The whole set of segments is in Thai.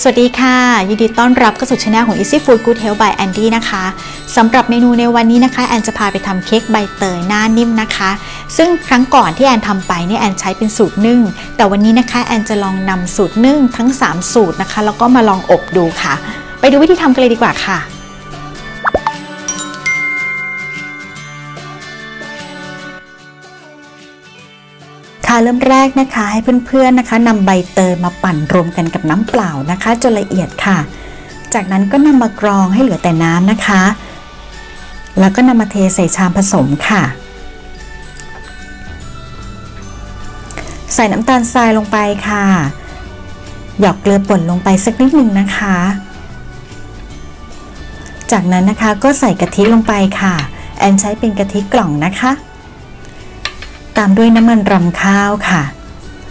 สวัสดีค่ะ ยินดีต้อนรับเข้าสู่ช anel ของ Easy Food Good Health by Andy นะคะสำหรับเมนูในวันนี้นะคะ แอนจะพาไปทำเค้กใบเตยหน้านิ่มนะคะ ซึ่งครั้งก่อนที่แอนทำไปเนี่ยแอนใช้เป็นสูตรนึ่ง แต่วันนี้นะคะแอนจะลองนำสูตรนึ่งทั้ง 3 สูตรนะคะ แล้วก็มาลองอบดูค่ะ ไปดูวิธีทำกันเลยดีกว่าค่ะ ค่ะเริ่มแรกนะคะให้เพื่อนๆนะคะนำใบเตยมาปั่นรวมกันกับน้ำเปล่านะคะจนละเอียดค่ะ จากนั้นก็นำมากรองให้เหลือแต่น้ำนะคะ แล้วก็นำมาเทใส่ชามผสมค่ะ ใส่น้ำตาลทรายลงไปค่ะ หยอกเกลือป่นลงไปสักนิดหนึ่งนะคะ จากนั้นนะคะก็ใส่กะทิลงไปค่ะ แอนใช้เป็นกะทิกล่องนะคะ ตามด้วยน้ำมันรำข้าวค่ะ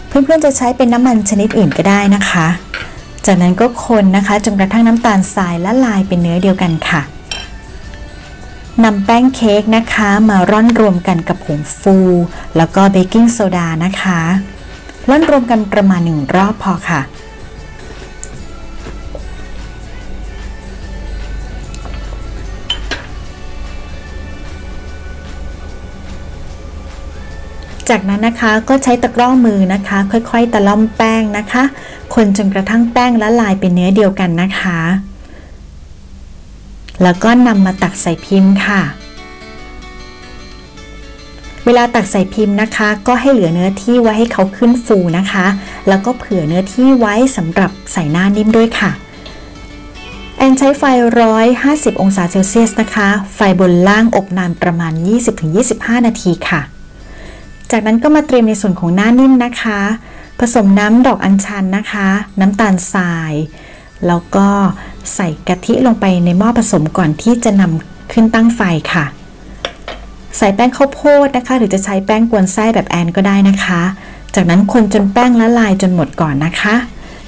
เพื่อนๆจะใช้เป็นน้ำมันชนิดอื่นก็ได้นะคะ จากนั้นก็คนนะคะจนกระทั่งน้ำตาลทรายละลายเป็นเนื้อเดียวกันค่ะนำแป้งเค้กนะคะมาร่อนรวมกันกับผงฟู แล้วก็เบกกิ้งโซดานะคะร่อนรวมกันประมาณหนึ่งรอบพอค่ะ จากนั้นนะคะก็ใช้ตะกร้อมือนะคะ ค่อยๆ ตะล่อมแป้งนะคะ คนจนกระทั่งแป้งละลายเป็นเนื้อเดียวกันนะคะ แล้วก็นำมาตักใส่พิมพ์ค่ะ เวลาตักใส่พิมพ์นะคะ ก็ให้เหลือเนื้อที่ไว้ให้เขาขึ้นฟูนะคะ แล้วก็เผื่อเนื้อที่ไว้สำหรับใส่หน้านิ่มด้วยค่ะแอนใช้ไฟ 150 องศาเซลเซียสนะคะ ไฟบนล่างอบนานประมาณ 20-25 นาทีค่ะ จากนั้นก็มาเตรียมในส่วนของหน้านิ่มนะคะ ผสมน้ำดอกอัญชันนะคะ น้ำตาลทราย แล้วก็ใส่กะทิลงไปในหม้อผสมก่อนที่จะนำขึ้นตั้งไฟค่ะ ใส่แป้งข้าวโพดนะคะ หรือจะใช้แป้งกวนไส้แบบแอนก็ได้นะคะ จากนั้นคนจนแป้งละลายจนหมดก่อนนะคะ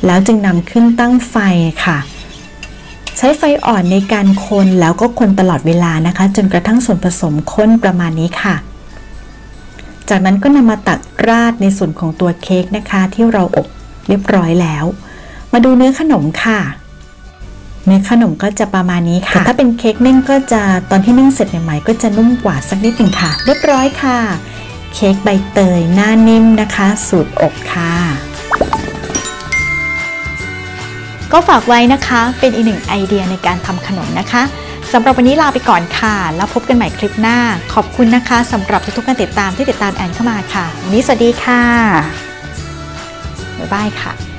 แล้วจึงนำขึ้นตั้งไฟค่ะใช้ไฟอ่อนในการคนแล้วก็คนตลอดเวลานะคะ จนกระทั่งส่วนผสมข้นประมาณนี้ค่ะ จากนั้นก็นำมาตักราดในส่วนของตัวเค้กนะคะ ที่เราอบเรียบร้อยแล้ว มาดูเนื้อขนมค่ะ เนื้อขนมก็จะประมาณนี้ค่ะ ถ้าเป็นเค้กนึ่งก็จะตอนที่นึ่งเสร็จใหม่ๆก็จะนุ่มกว่าสักนิดหนึ่งค่ะ เรียบร้อยค่ะ เค้กใบเตยหน้านิ่มนะคะ สูตรอบค่ะ ก็ฝากไว้นะคะ เป็นอีกหนึ่งไอเดียในการทำขนมนะคะ สำหรับวันนี้ลาไปก่อนค่ะ แล้วพบกันใหม่คลิปหน้า ขอบคุณนะคะสำหรับทุกๆการติดตามที่ติดตามแอนเข้ามาค่ะ วันนี้สวัสดีค่ะ บ๊ายบายค่ะ